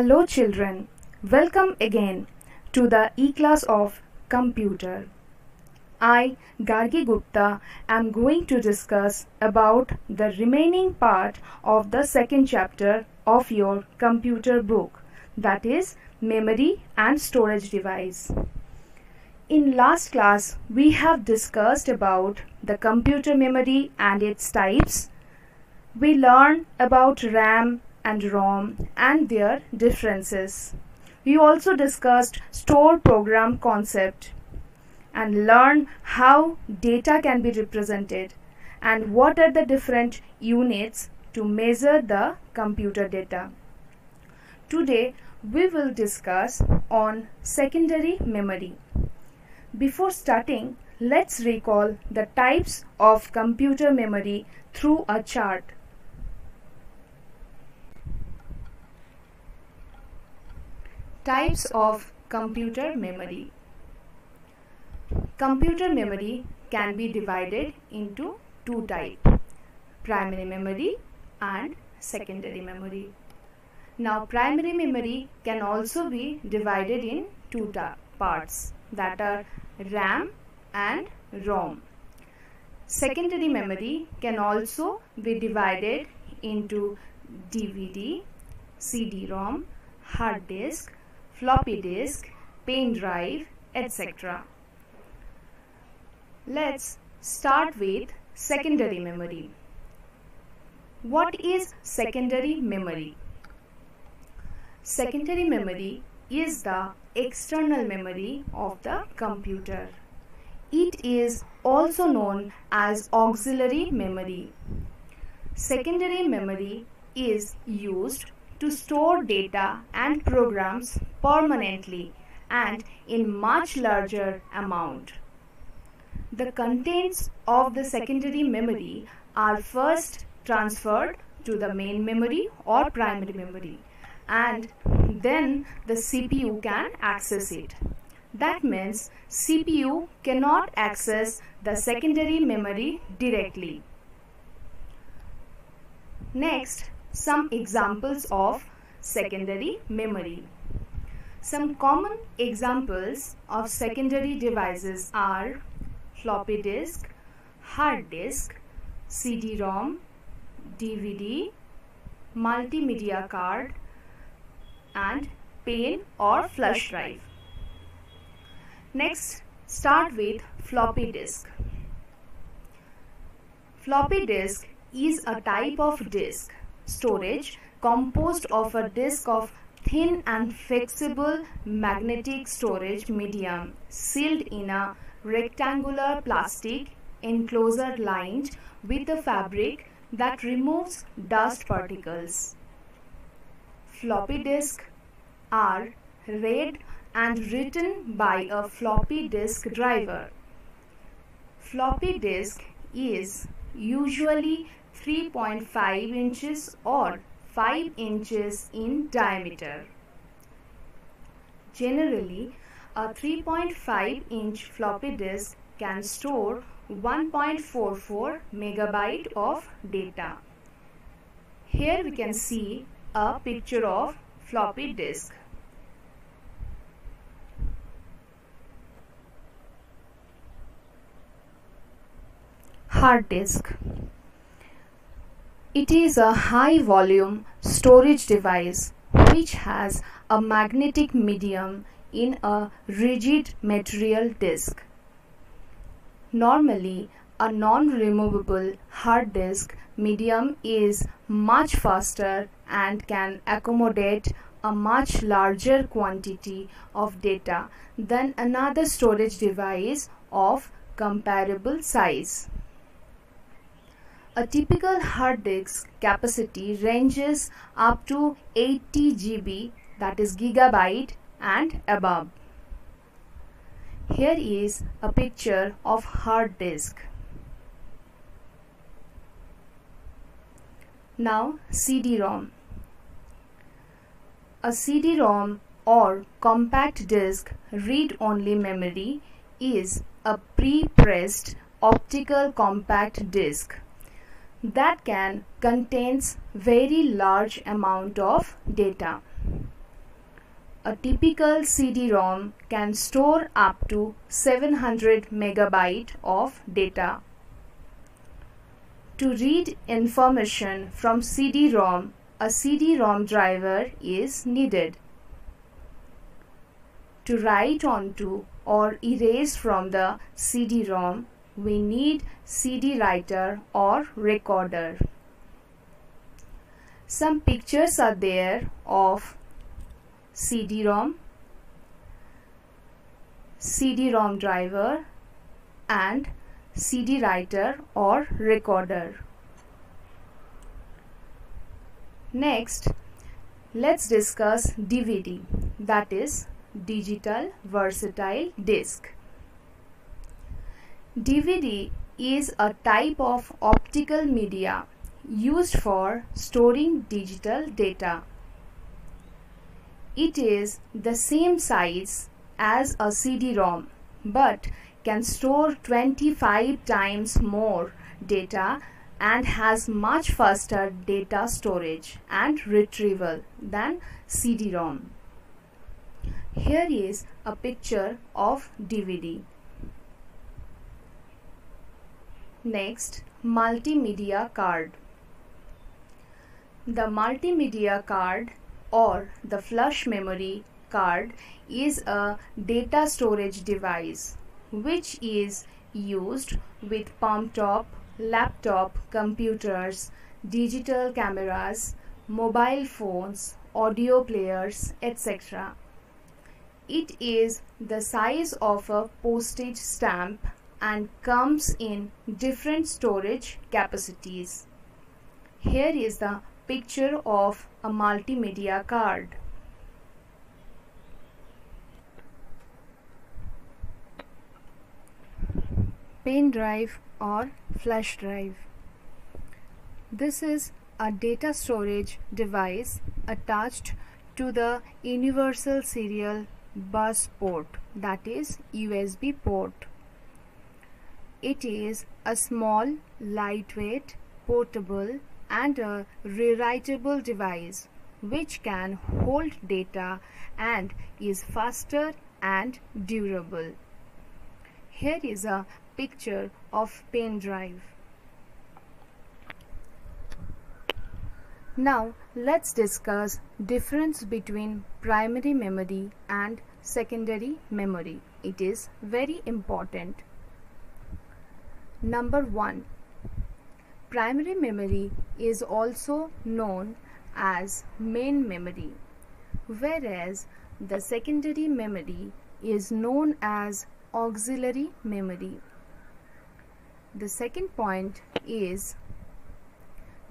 Hello children, welcome again to the e-class of computer. I, Gargi Gupta, am going to discuss about the remaining part of the second chapter of your computer book that is memory and storage device. In last class we have discussed about the computer memory and its types. We learned about RAM and ROM and their differences. We also discussed store program concept and learn how data can be represented and what are the different units to measure the computer data. Today we will discuss on secondary memory. Before starting, let's recall the types of computer memory through a chart. Types of computer memory Computer memory can be divided into two types primary memory and secondary memory. Now primary memory can also be divided in two parts that are RAM and ROM. Secondary memory can also be divided into DVD, CD-ROM, hard disk, floppy disk, pen drive, etc. Let's start with secondary memory. What is secondary memory? Secondary memory is the external memory of the computer. It is also known as auxiliary memory. Secondary memory is used to store data and programs permanently and in much larger amount. The contents of the secondary memory are first transferred to the main memory or primary memory and then the CPU can access it. That means CPU cannot access the secondary memory directly. Next, some examples of secondary memory. Some common examples of secondary devices are floppy disk, hard disk, CD-ROM, DVD, multimedia card and pen or flash drive. Next, start with floppy disk. Floppy disk is a type of disk storage composed of a disk of thin and flexible magnetic storage medium sealed in a rectangular plastic enclosure lined with a fabric that removes dust particles. Floppy disk are read and written by a floppy disk driver. Floppy disk is usually 3.5 inches or 5 inches in diameter. Generally, a 3.5 inch floppy disk can store 1.44 megabyte of data. Here we can see a picture of floppy disk. Hard disk. It is a high volume storage device which has a magnetic medium in a rigid material disk. Normally, a non-removable hard disk medium is much faster and can accommodate a much larger quantity of data than another storage device of comparable size. A typical hard disk capacity ranges up to 80 GB that is gigabyte and above. Here is a picture of hard disk. Now CD-ROM. A CD-ROM or compact disc read-only memory is a pre-pressed optical compact disc that can contains very large amount of data. a typical CD-ROM can store up to 700 megabyte of data. To read information from CD-ROM, a CD-ROM driver is needed. To write onto or erase from the CD-ROM, we need CD writer or recorder. Some pictures are there of CD-ROM, CD-ROM driver and CD writer or recorder. Next, let's discuss DVD that is Digital Versatile Disc. DVD is a type of optical media used for storing digital data. It is the same size as a CD-ROM but can store 25 times more data and has much faster data storage and retrieval than CD-ROM. Here is a picture of DVD. Next, multimedia card. The multimedia card or the flash memory card is a data storage device which is used with palm top, laptop, computers, digital cameras, mobile phones, audio players, etc. It is the size of a postage stamp and comes in different storage capacities. Here is the picture of a multimedia card. Pen drive or flash drive. This is a data storage device attached to the universal serial bus port that is USB port. It is a small, lightweight, portable and a rewritable device which can hold data and is faster and durable. Here is a picture of pen drive. Now let's discuss difference between primary memory and secondary memory. It is very important. Number 1. Primary memory is also known as main memory, whereas the secondary memory is known as auxiliary memory. The second point is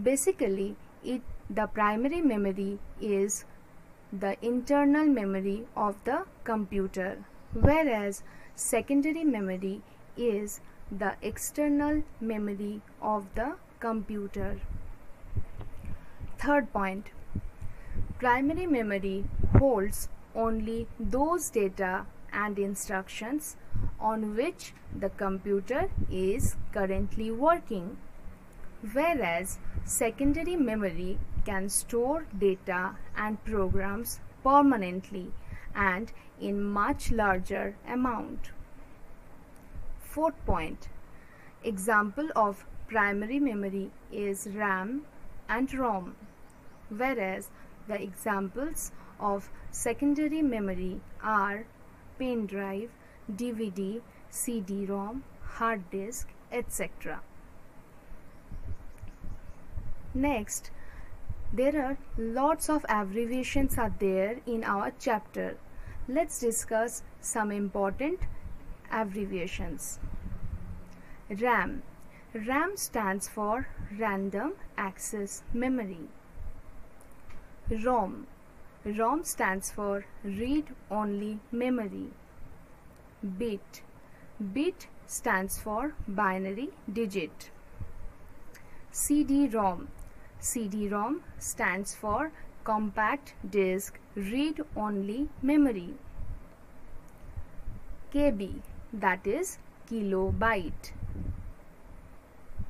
basically it the primary memory is the internal memory of the computer whereas secondary memory is the external memory of the computer. Third point Primary memory holds only those data and instructions on which the computer is currently working, whereas secondary memory can store data and programs permanently and in much larger amount. Fourth point. Example of primary memory is RAM and ROM, whereas the examples of secondary memory are pen drive, DVD, CD-ROM, hard disk, etc. Next, there are lots of abbreviations are there in our chapter. Let's discuss some important abbreviations. RAM. RAM stands for Random Access Memory. ROM. ROM stands for Read Only Memory. Bit. Bit stands for Binary Digit. CD-ROM. CD-ROM stands for Compact Disc Read Only Memory. KB that is kilobyte.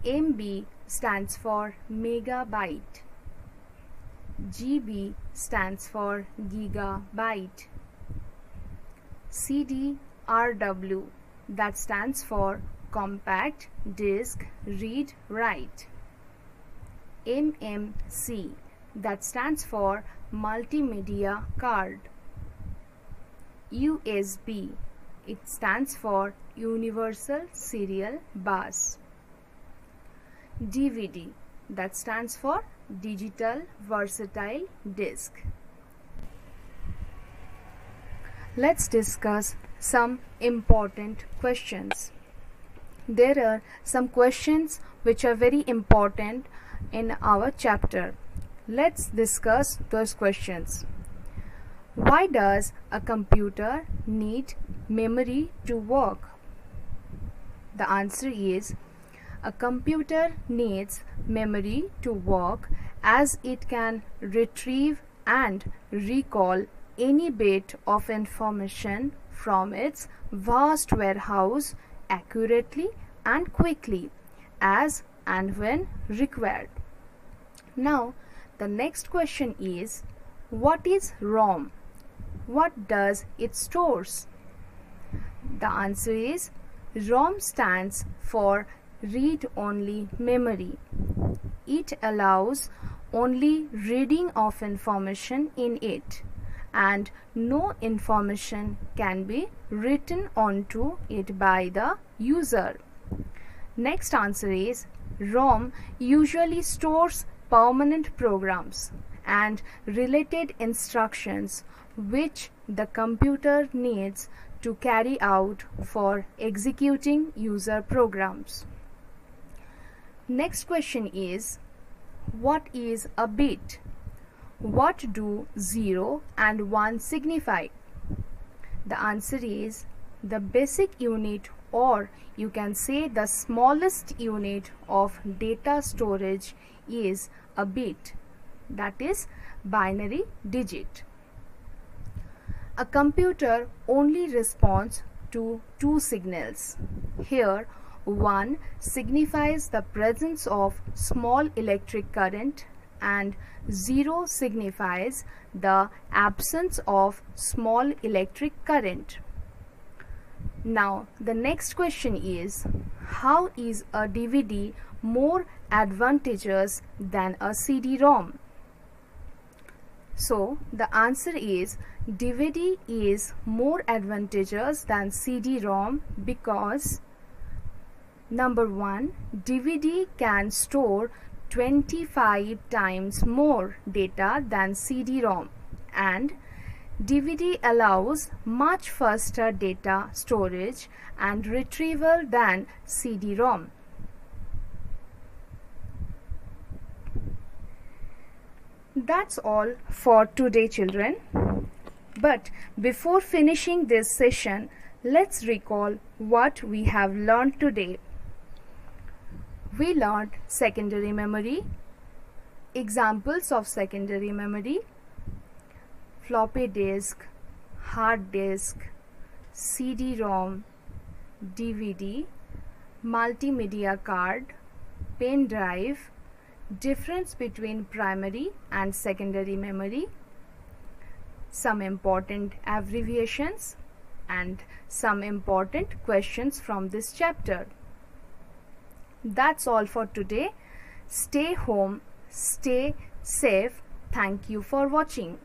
MB stands for megabyte. GB stands for gigabyte. CDRW that stands for compact disk read write. MMC that stands for multimedia card. USB it stands for universal serial bus. DVD that stands for digital versatile disk. Let's discuss some important questions. There are some questions which are very important in our chapter. Let's discuss those questions. Why does a computer need memory to work? The answer is a computer needs memory to work as it can retrieve and recall any bit of information from its vast warehouse accurately and quickly as and when required. Now, the next question is what is ROM? What does it stores? The answer is ROM stands for read-only memory. It allows only reading of information in it and no information can be written onto it by the user. Next answer is ROM usually stores permanent programs and related instructions which the computer needs to carry out for executing user programs. Next question is what is a bit? What do 0 and 1 signify? The answer is the basic unit or you can say the smallest unit of data storage is a bit that is binary digit. A computer only responds to two signals. Here, one signifies the presence of small electric current and 0 signifies the absence of small electric current. Now, the next question is, how is a DVD more advantageous than a CD-ROM? So the answer is DVD is more advantageous than CD-ROM because number 1 DVD can store 25 times more data than CD-ROM and DVD allows much faster data storage and retrieval than CD-ROM. That's all for today children. But before finishing this session, let's recall what we have learned today. We learned secondary memory, examples of secondary memory, floppy disk, hard disk, CD-ROM, DVD, multimedia card, pen drive, difference between primary and secondary memory, some important abbreviations and some important questions from this chapter. That's all for today. Stay home, stay safe. Thank you for watching.